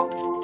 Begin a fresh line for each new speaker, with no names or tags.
you